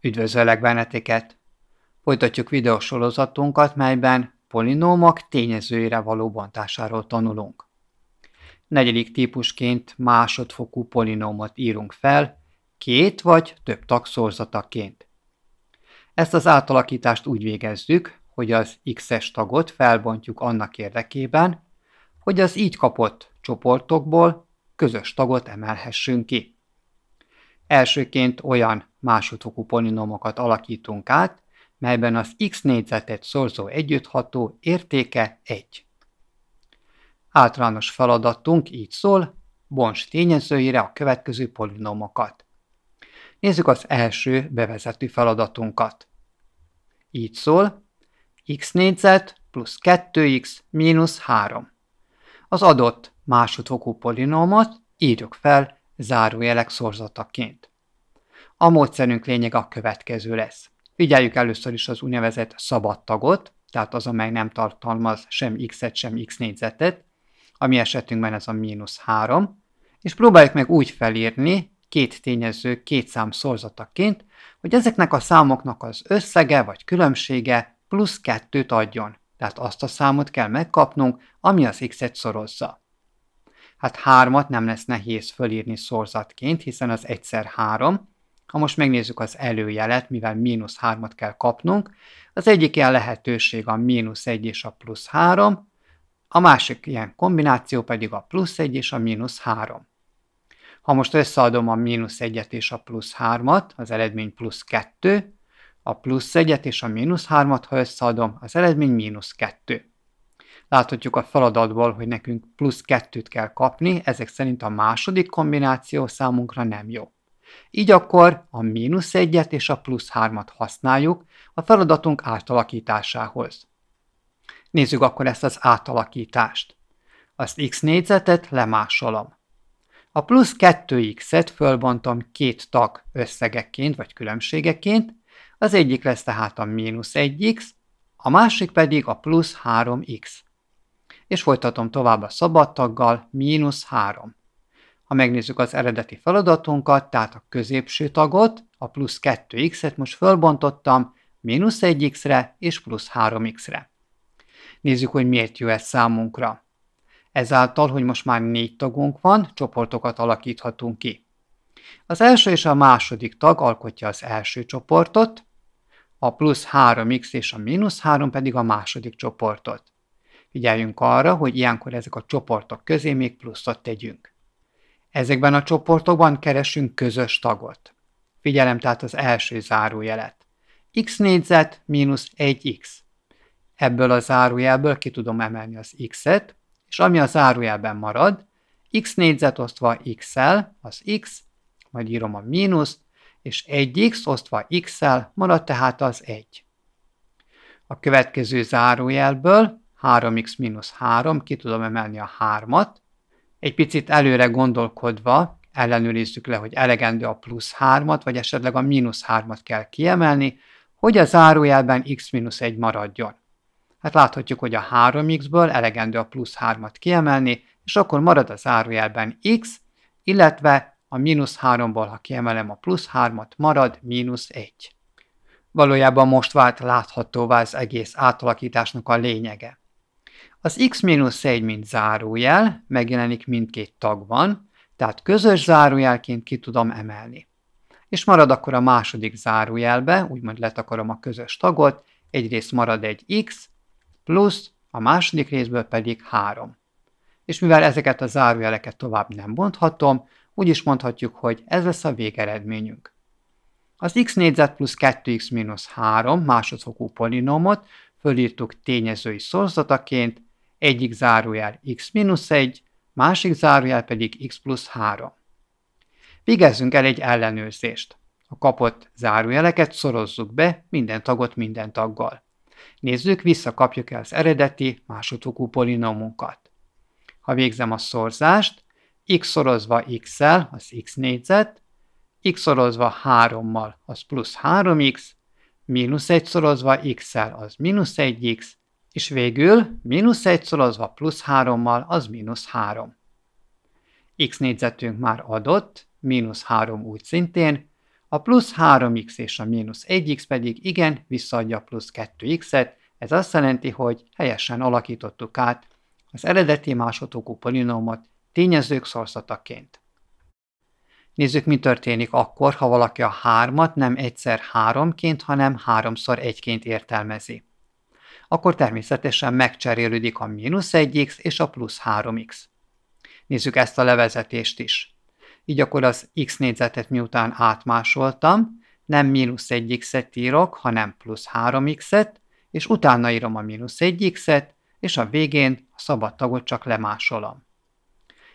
Üdvözöllek benneteket! Folytatjuk videósorozatunkat, melyben polinómok tényezőire való bontásáról tanulunk. Negyedik típusként másodfokú polinómot írunk fel, két vagy több tag szorzataként. Ezt az átalakítást úgy végezzük, hogy az x-es tagot felbontjuk annak érdekében, hogy az így kapott csoportokból közös tagot emelhessünk ki. Elsőként olyan másodfokú polinómokat alakítunk át, melyben az x négyzetet szorzó együttható értéke 1. Általános feladatunk így szól, bonts tényezőire a következő polinómokat. Nézzük az első bevezető feladatunkat. Így szól, x négyzet plusz 2x mínusz 3. Az adott másodfokú polinómot írjuk fel zárójelek szorzataként. A módszerünk lényeg a következő lesz. Figyeljük először is az úgynevezett szabad tagot, tehát az, amely nem tartalmaz sem x-et, sem x négyzetet, ami esetünkben ez a mínusz 3, és próbáljuk meg úgy felírni, két tényező, két szám szorzataként, hogy ezeknek a számoknak az összege vagy különbsége plusz 2-t adjon. Tehát azt a számot kell megkapnunk, ami az x-et szorozza. Hát hármat nem lesz nehéz fölírni szorzatként, hiszen az egyszer három. Ha most megnézzük az előjelet, mivel mínusz hármat kell kapnunk, az egyik ilyen lehetőség a mínusz egy és a plusz három, a másik ilyen kombináció pedig a plusz egy és a mínusz három. Ha most összeadom a mínusz egyet és a plusz hármat, az eredmény plusz kettő, a plusz egyet és a mínusz hármat, ha összeadom, az eredmény mínusz kettő. Láthatjuk a feladatból, hogy nekünk plusz kettőt kell kapni, ezek szerint a második kombináció számunkra nem jó. Így akkor a mínusz egyet és a plusz hármat használjuk a feladatunk átalakításához. Nézzük akkor ezt az átalakítást. Az x négyzetet lemásolom. A plusz 2x-et fölbontom két tag összegekként vagy különbségeként, az egyik lesz tehát a mínusz 1x, a másik pedig a plusz 3x. És folytatom tovább a szabadtaggal, mínusz 3. Ha megnézzük az eredeti feladatunkat, tehát a középső tagot, a plusz 2x-et most fölbontottam mínusz 1x-re és plusz 3x-re. Nézzük, hogy miért jó ez számunkra. Ezáltal, hogy most már négy tagunk van, csoportokat alakíthatunk ki. Az első és a második tag alkotja az első csoportot, a plusz 3x és a mínusz 3 pedig a második csoportot. Figyeljünk arra, hogy ilyenkor ezek a csoportok közé még pluszot tegyünk. Ezekben a csoportokban keresünk közös tagot. Figyelem tehát az első zárójelet. x négyzet mínusz 1x. Ebből a zárójelből ki tudom emelni az x-et, és ami a zárójelben marad, x négyzet osztva x-el, az x, majd írom a mínuszt, és 1x osztva x-el marad tehát az 1. A következő zárójelből 3x mínusz 3, ki tudom emelni a 3-at. Egy picit előre gondolkodva ellenőrizzük le, hogy elegendő a plusz 3-at, vagy esetleg a mínusz 3-at kell kiemelni, hogy a zárójelben x mínusz 1 maradjon. Hát láthatjuk, hogy a 3x-ből elegendő a plusz 3-at kiemelni, és akkor marad a zárójelben x, illetve a mínusz 3-ból, ha kiemelem a plusz 3-at, marad mínusz 1. Valójában most vált láthatóvá az egész átalakításnak a lényege. Az x mínusz 1, mint zárójel, megjelenik mindkét tagban, tehát közös zárójelként ki tudom emelni. És marad akkor a második zárójelbe, úgymond letakarom a közös tagot, egyrészt marad egy x, plusz a második részből pedig 3. És mivel ezeket a zárójeleket tovább nem bonthatom, úgy is mondhatjuk, hogy ez lesz a végeredményünk. Az x négyzet plusz 2x mínusz 3 másodfokú polinómot fölírtuk tényezői szorzataként, egyik zárójel x mínusz 1, másik zárójel pedig x plusz 3. Végezzünk el egy ellenőrzést. A kapott zárójeleket szorozzuk be minden tagot minden taggal. Nézzük, visszakapjuk el az eredeti másodfokú polinómunkat. Ha végzem a szorzást, x szorozva x-el, az x négyzet, x szorozva 3-mal, az plusz 3x, mínusz 1 szorozva x-el, az mínusz 1x, és végül mínusz 1 szorozva plusz 3-mal, az mínusz 3. x négyzetünk már adott, mínusz 3 úgy szintén, A plusz 3x és a mínusz 1x pedig igen, visszaadja a plusz 2x-et, ez azt jelenti, hogy helyesen alakítottuk át az eredeti másodfokú polinomot tényezők szorzataként. Nézzük, mi történik akkor, ha valaki a hármat nem egyszer háromként, hanem háromszor egyként értelmezi. Akkor természetesen megcserélődik a mínusz 1x és a plusz 3x. Nézzük ezt a levezetést is. Így akkor az x négyzetet miután átmásoltam, nem mínusz 1x-et írok, hanem plusz 3x-et, és utána írom a mínusz 1x-et, és a végén a szabad tagot csak lemásolom.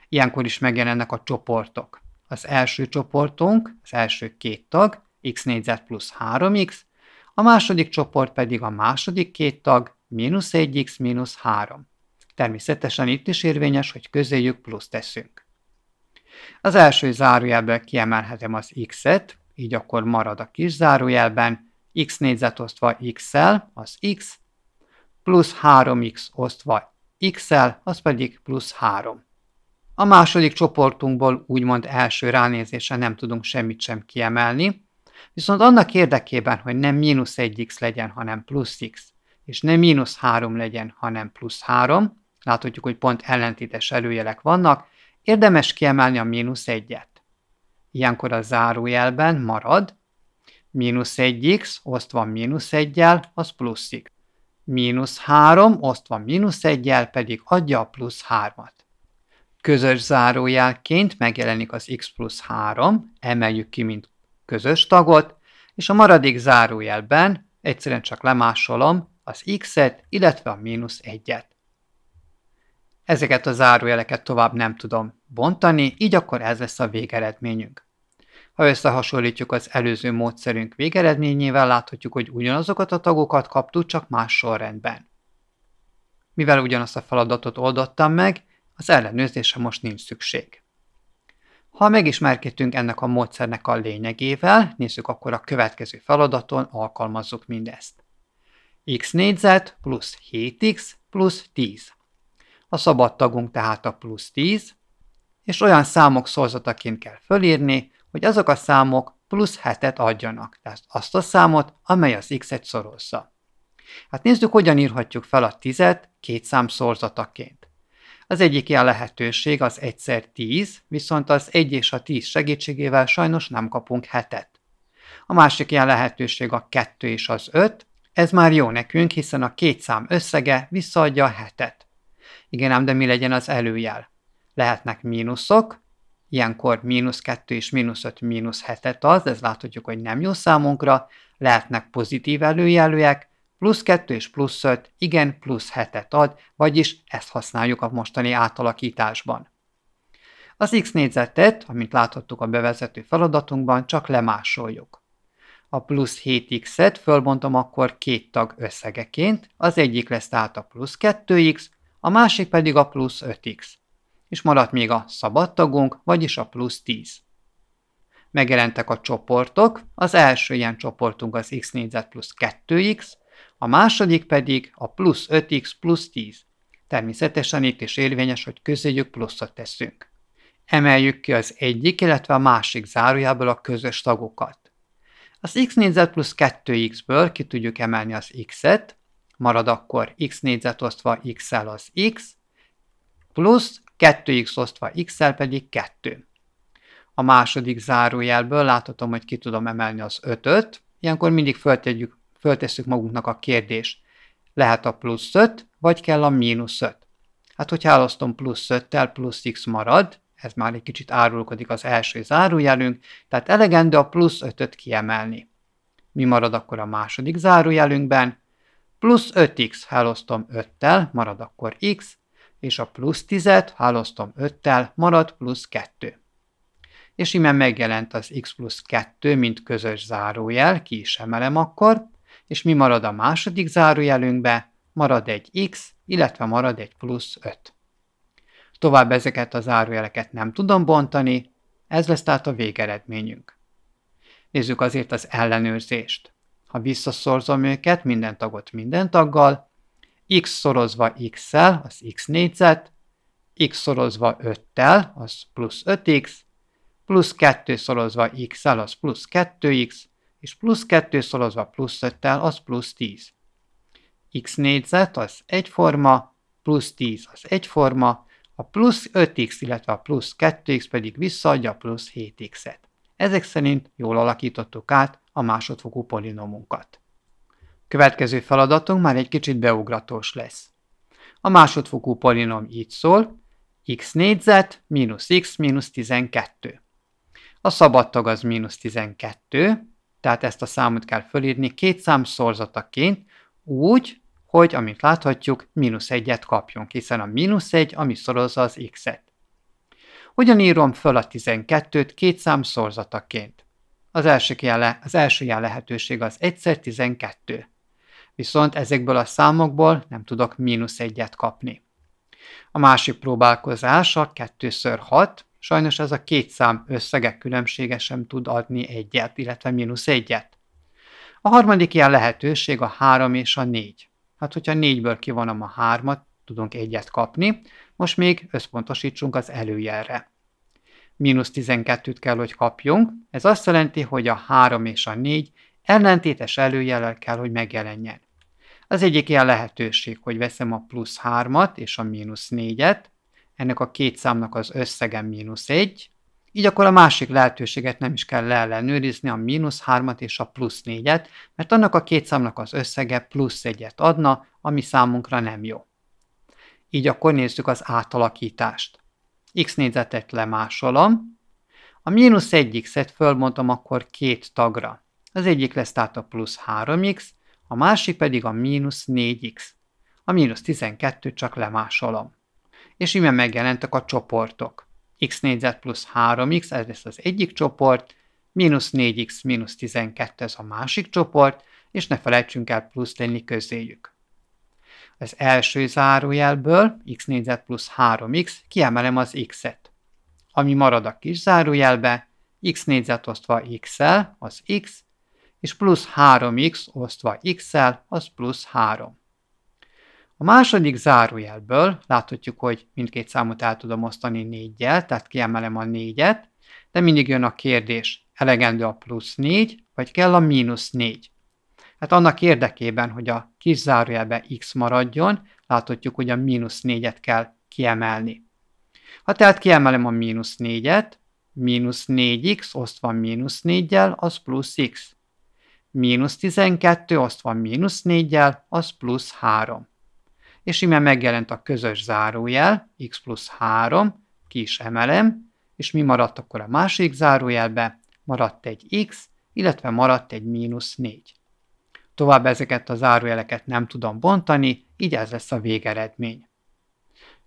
Ilyenkor is megjelennek a csoportok. Az első csoportunk, az első két tag, x négyzet plusz 3x, a második csoport pedig a második két tag, mínusz 1x mínusz 3. Természetesen itt is érvényes, hogy közéjük plusz teszünk. Az első zárójelből kiemelhetem az x-et, így akkor marad a kis zárójelben, x négyzet osztva x-el, az x, plusz 3x osztva x-el, az pedig plusz 3. A második csoportunkból úgymond első ránézésre nem tudunk semmit sem kiemelni, viszont annak érdekében, hogy nem mínusz 1x legyen, hanem plusz x, és nem mínusz 3 legyen, hanem plusz 3, láthatjuk, hogy pont ellentétes előjelek vannak, érdemes kiemelni a mínusz 1-et. Ilyenkor a zárójelben marad mínusz 1x osztva mínusz 1-jel, az plusz x. Mínusz 3 osztva mínusz 1-jel pedig adja a plusz 3-at. Közös zárójelként megjelenik az x plusz 3, emeljük ki, mint közös tagot, és a maradék zárójelben egyszerűen csak lemásolom az x-et, illetve a mínusz 1-et. Ezeket a zárójeleket tovább nem tudom bontani, így akkor ez lesz a végeredményünk. Ha összehasonlítjuk az előző módszerünk végeredményével, láthatjuk, hogy ugyanazokat a tagokat kaptuk, csak más sorrendben. Mivel ugyanazt a feladatot oldottam meg, az ellenőrzésre most nincs szükség. Ha megismerkedtünk ennek a módszernek a lényegével, nézzük akkor a következő feladaton alkalmazzuk mindezt. x négyzet plusz 7x plusz 10. A szabad tagunk tehát a plusz 10, és olyan számok szorzataként kell fölírni, hogy azok a számok plusz 7-et adjanak, tehát azt a számot, amely az x-et szorozza. Hát nézzük, hogyan írhatjuk fel a 10-et két szám szorzataként. Az egyik ilyen lehetőség az egyszer 10, viszont az 1 és a 10 segítségével sajnos nem kapunk hetet. A másik ilyen lehetőség a 2 és az 5, ez már jó nekünk, hiszen a két szám összege visszaadja a hetet. Igen ám, de mi legyen az előjel? Lehetnek mínuszok, ilyenkor mínusz 2 és mínusz 5 mínusz 7-et az, ez láthatjuk, hogy nem jó számunkra, lehetnek pozitív előjelűek, plusz 2 és plusz 5, igen, plusz 7-et ad, vagyis ezt használjuk a mostani átalakításban. Az x négyzetet, amit láthattuk a bevezető feladatunkban, csak lemásoljuk. A plusz 7x-et fölbontom akkor két tag összegeként, az egyik lesz tehát a plusz 2x, a másik pedig a plusz 5x. És maradt még a szabad tagunk, vagyis a plusz 10. Megjelentek a csoportok, az első ilyen csoportunk az x négyzet plusz 2x, a második pedig a plusz 5x plusz 10. Természetesen itt is érvényes, hogy közéjük pluszot teszünk. Emeljük ki az egyik, illetve a másik zárójából a közös tagokat. Az x négyzet plusz 2x-ből ki tudjuk emelni az x-et, marad akkor x négyzet osztva x-el az x, plusz 2x osztva x-el pedig 2. A második zárójelből láthatom, hogy ki tudom emelni az 5-öt, ilyenkor mindig föltegyük föltesszük magunknak a kérdést. Lehet a plusz 5, vagy kell a mínusz 5? Hát, hogyha elosztom plusz 5-tel, plusz x marad, ez már egy kicsit árulkodik az első zárójelünk, tehát elegendő a plusz 5-öt kiemelni. Mi marad akkor a második zárójelünkben? Plusz 5x, ha elosztom 5-tel, marad akkor x, és a plusz 10-et, ha elosztom 5-tel, marad plusz 2. És imen megjelent az x plusz 2, mint közös zárójel, ki is emelem akkor, és mi marad a második zárójelünkbe? Marad egy x, illetve marad egy plusz 5. Tovább ezeket a zárójeleket nem tudom bontani, ez lesz tehát a végeredményünk. Nézzük azért az ellenőrzést. Ha visszaszorzom őket, minden tagot minden taggal, x szorozva x-szel, az x négyzet, x szorozva 5-tel, az plusz 5x, plusz 2 szorozva x-el az plusz 2x, és plusz 2 szorozva plusz 5-tel az plusz 10. x négyzet az egyforma, plusz 10 az egyforma, a plusz 5x, illetve a plusz 2x pedig visszaadja a plusz 7x-et. Ezek szerint jól alakítottuk át a másodfokú polinomunkat. Következő feladatunk már egy kicsit beugratós lesz. A másodfokú polinom így szól, x négyzet mínusz x mínusz 12. A szabad az mínusz 12, tehát ezt a számot kell fölírni két szám szorzataként, úgy, hogy, amit láthatjuk, mínusz egyet kapjunk, hiszen a mínusz egy, ami szorozza az x-et. Hogyan írom föl a 12-t két szám szorzataként? Az első, jele, az első jel lehetőség az 1x12. Viszont ezekből a számokból nem tudok mínusz egyet kapni. A másik próbálkozás a 2x6, sajnos ez a két szám összegek különbsége sem tud adni egyet, illetve mínusz egyet. A harmadik ilyen lehetőség a 3 és a 4. Hát, hogyha 4-ből kivonom a 3-at, tudunk egyet kapni, most még összpontosítsunk az előjelre. Mínusz 12-t kell, hogy kapjunk, ez azt jelenti, hogy a 3 és a 4 ellentétes előjellel kell, hogy megjelenjen. Az egyik ilyen lehetőség, hogy veszem a plusz 3-at és a mínusz 4-et, ennek a két számnak az összege mínusz 1, így akkor a másik lehetőséget nem is kell leellenőrizni, a mínusz 3-at és a plusz 4-et, mert annak a két számnak az összege plusz 1-et adna, ami számunkra nem jó. Így akkor nézzük az átalakítást. x négyzetet lemásolom, a mínusz 1x-et fölmondom akkor két tagra. Az egyik lesz tehát a plusz 3x, a másik pedig a mínusz 4x. A mínusz 12 csak lemásolom. És íme megjelentek a csoportok. x négyzet plusz 3x, ez lesz az egyik csoport, mínusz 4x mínusz 12 ez a másik csoport, és ne felejtsünk el plusz tenni közéjük. Az első zárójelből x négyzet plusz 3x kiemelem az x-et. Ami marad a kis zárójelbe, x négyzet osztva x-el, az x, és plusz 3x osztva x-el, az plusz 3. A második zárójelből láthatjuk, hogy mindkét számot el tudom osztani 4-jel, tehát kiemelem a 4-et, de mindig jön a kérdés, elegendő a plusz 4, vagy kell a mínusz 4. Hát annak érdekében, hogy a kis zárójelbe x maradjon, láthatjuk, hogy a mínusz 4-et kell kiemelni. Ha tehát kiemelem a mínusz 4-et, mínusz 4x osztva mínusz 4-jel, az plusz x mínusz 12 osztva mínusz 4-jel, az plusz 3. És ime megjelent a közös zárójel, x plusz 3, ki is emelem, és mi maradt akkor a másik zárójelbe? Maradt egy x, illetve maradt egy mínusz 4. Tovább ezeket a zárójeleket nem tudom bontani, így ez lesz a végeredmény.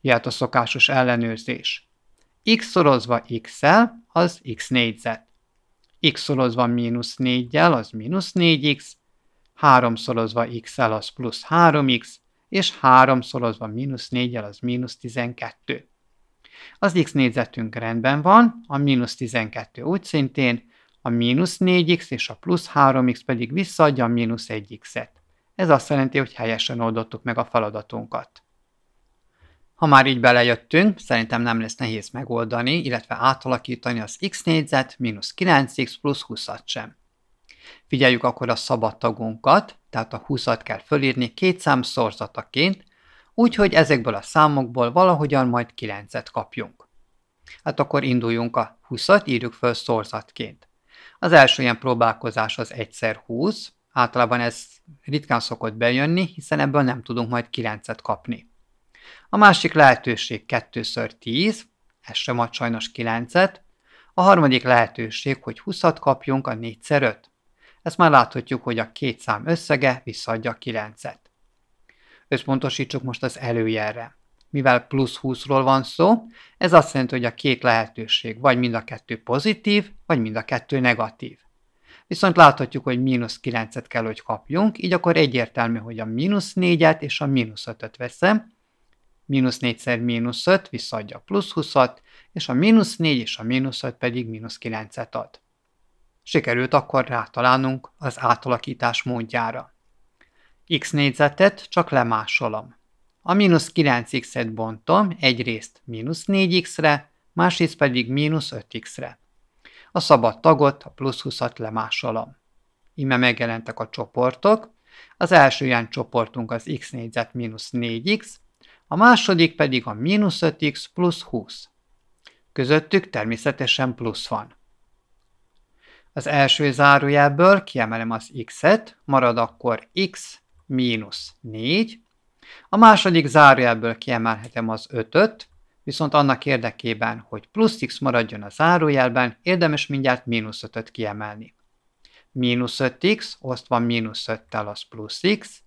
Jöhet a szokásos ellenőrzés. x szorozva x-el, az x négyzet x szorozva mínusz 4-jel, az mínusz 4x, 3 szorozva x-el, az plusz 3x, és 3 szorozva mínusz 4-jel, az mínusz 12. Az x négyzetünk rendben van, a mínusz 12 úgy szintén, a mínusz 4x és a plusz 3x pedig visszaadja a mínusz 1x-et. Ez azt jelenti, hogy helyesen oldottuk meg a feladatunkat. Ha már így belejöttünk, szerintem nem lesz nehéz megoldani, illetve átalakítani az x négyzet mínusz 9x plusz 20-at sem. Figyeljük akkor a szabad tagunkat, tehát a 20-at kell fölírni két szám szorzataként, úgyhogy ezekből a számokból valahogyan majd 9-et kapjunk. Hát akkor induljunk a 20-at, írjuk föl szorzatként. Az első ilyen próbálkozás az 1x20, általában ez ritkán szokott bejönni, hiszen ebből nem tudunk majd 9-et kapni. A másik lehetőség 2x10, ez sem ad sajnos 9-et. A harmadik lehetőség, hogy 20-at kapjunk a 4x5. Ezt már láthatjuk, hogy a két szám összege visszaadja a 9-et. Összpontosítsuk most az előjelre. Mivel plusz 20-ról van szó, ez azt jelenti, hogy a két lehetőség vagy mind a kettő pozitív, vagy mind a kettő negatív. Viszont láthatjuk, hogy mínusz 9-et kell, hogy kapjunk, így akkor egyértelmű, hogy a mínusz 4-et és a mínusz 5-öt veszem, mínusz 4-szer mínusz 5 visszaadja a plusz 20-at, és a mínusz 4 és a mínusz 5 pedig mínusz 9-et ad. Sikerült akkor rátalálnunk az átalakítás módjára. x négyzetet csak lemásolom. A mínusz 9x-et bontom egyrészt mínusz 4x-re, másrészt pedig mínusz 5x-re. A szabad tagot, a plusz 20-at lemásolom. Íme megjelentek a csoportok. Az első ilyen csoportunk az x négyzet mínusz 4x, a második pedig a mínusz 5x plusz 20. Közöttük természetesen plusz van. Az első zárójelből kiemelem az x-et, marad akkor x mínusz 4. A második zárójelből kiemelhetem az 5-öt, viszont annak érdekében, hogy plusz x maradjon a zárójelben, érdemes mindjárt mínusz 5-öt kiemelni. Mínusz 5x osztva mínusz 5-tel az plusz x,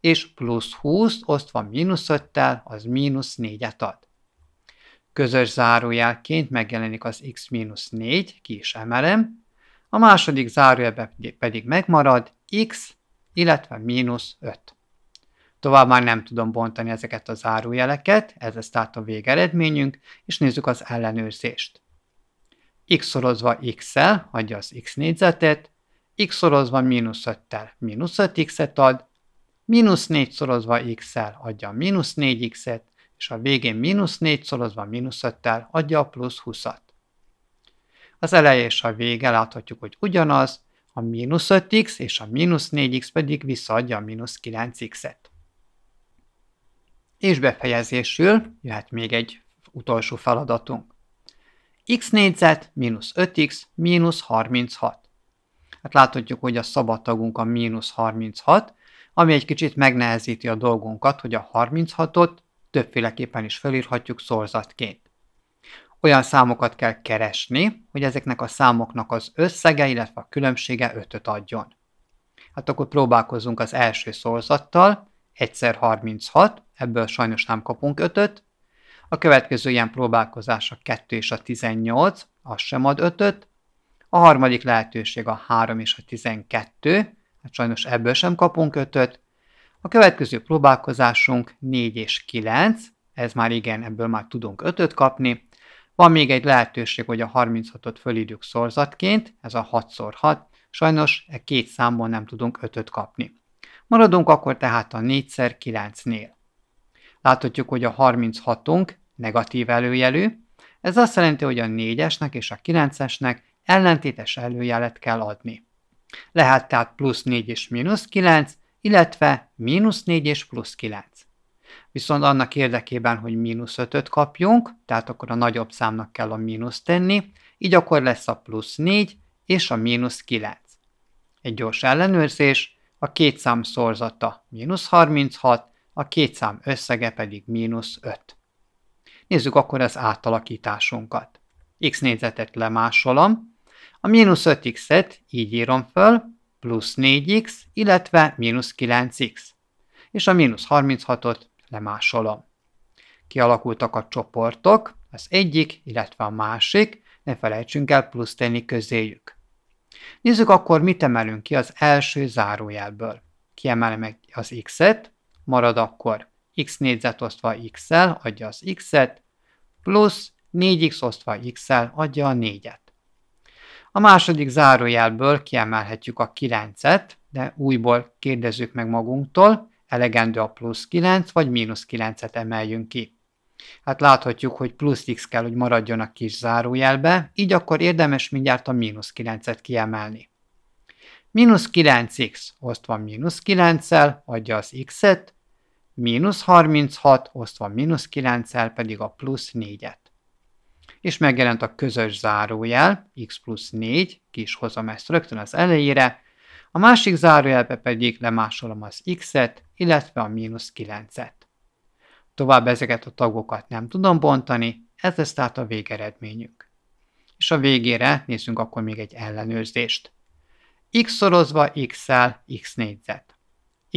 és plusz 20 osztva mínusz 5-tel az mínusz 4-et ad. Közös zárójelként megjelenik az x mínusz 4, ki is emelem, a második zárójelben pedig megmarad x, illetve mínusz 5. Tovább már nem tudom bontani ezeket a zárójeleket, ez lesz tehát a végeredményünk, és nézzük az ellenőrzést. x szorozva x-el adja az x négyzetet, x szorozva mínusz 5-tel mínusz 5x-et ad, mínusz 4 szorozva x-el adja a mínusz 4x-et, és a végén mínusz 4 szorozva mínusz 5-tel adja a plusz 20-at. Az eleje és a vége láthatjuk, hogy ugyanaz, a mínusz 5x és a mínusz 4x pedig visszaadja a mínusz 9x-et. És befejezésül jöhet még egy utolsó feladatunk. x négyzet mínusz 5x mínusz 36. Hát láthatjuk, hogy a szabadtagunk a mínusz 36, ami egy kicsit megnehezíti a dolgunkat, hogy a 36-ot többféleképpen is felírhatjuk szorzatként. Olyan számokat kell keresni, hogy ezeknek a számoknak az összege, illetve a különbsége 5-öt adjon. Hát akkor próbálkozunk az első szorzattal, egyszer 36, ebből sajnos nem kapunk 5-öt. A következő ilyen próbálkozás a 2 és a 18, az sem ad 5-öt. A harmadik lehetőség a 3 és a 12, hát sajnos ebből sem kapunk 5-öt. A következő próbálkozásunk 4 és 9, ez már igen, ebből már tudunk 5-öt kapni. Van még egy lehetőség, hogy a 36-ot fölírjuk szorzatként, ez a 6x6, sajnos e két számból nem tudunk 5-öt kapni. Maradunk akkor tehát a 4x9-nél. Láthatjuk, hogy a 36-unk negatív előjelű, ez azt jelenti, hogy a 4-esnek és a 9-esnek ellentétes előjelet kell adni. Lehet tehát plusz 4 és mínusz 9, illetve mínusz 4 és plusz 9. Viszont annak érdekében, hogy mínusz 5-öt kapjunk, tehát akkor a nagyobb számnak kell a mínusz tenni, így akkor lesz a plusz 4 és a mínusz 9. Egy gyors ellenőrzés, a két szám szorzata mínusz 36, a két szám összege pedig mínusz 5. Nézzük akkor az átalakításunkat. x négyzetet lemásolom, a mínusz 5x-et így írom föl, plusz 4x, illetve mínusz 9x, és a mínusz 36-ot lemásolom. Kialakultak a csoportok, az egyik, illetve a másik, ne felejtsünk el plusz tenni közéjük. Nézzük akkor, mit emelünk ki az első zárójelből. Kiemelem az x-et, marad akkor x négyzet osztva x-el adja az x-et, plusz 4x osztva x-el adja a 4-et. A második zárójelből kiemelhetjük a 9-et, de újból kérdezzük meg magunktól, elegendő a plusz 9 vagy mínusz 9-et emeljünk ki. Hát láthatjuk, hogy plusz x kell, hogy maradjon a kis zárójelbe, így akkor érdemes mindjárt a mínusz 9-et kiemelni. Mínusz 9x osztva mínusz 9-szel adja az x-et, mínusz 36 osztva mínusz 9-szel pedig a plusz 4-et. És megjelent a közös zárójel, x plusz 4, ki is hozom ezt rögtön az elejére, a másik zárójelbe pedig lemásolom az x-et, illetve a mínusz 9-et. Tovább ezeket a tagokat nem tudom bontani, ez lesz tehát a végeredményünk. És a végére nézzünk akkor még egy ellenőrzést. x szorozva x-szel x négyzet.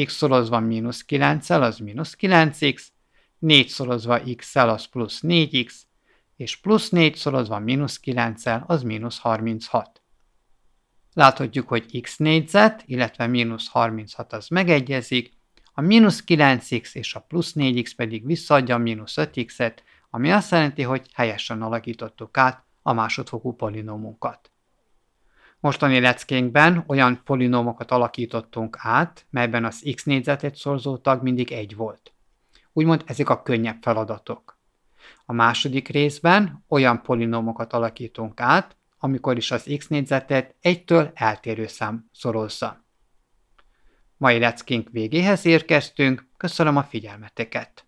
x szorozva mínusz 9-szel az mínusz 9x, 4 szorozva x-szel az plusz 4x, és plusz 4 szorozva mínusz 9-szel az mínusz 36. Láthatjuk, hogy x négyzet, illetve mínusz 36 az megegyezik, a mínusz 9x és a plusz 4x pedig visszaadja a mínusz 5x-et, ami azt jelenti, hogy helyesen alakítottuk át a másodfokú polinómunkat. Mostani leckénkben olyan polinómokat alakítottunk át, melyben az x négyzetet szorzó tag mindig egy volt. Úgymond ezek a könnyebb feladatok. A második részben olyan polinómokat alakítunk át, amikor is az x négyzetet egytől eltérő szám szorozza. Mai leckénk végéhez érkeztünk, köszönöm a figyelmeteket!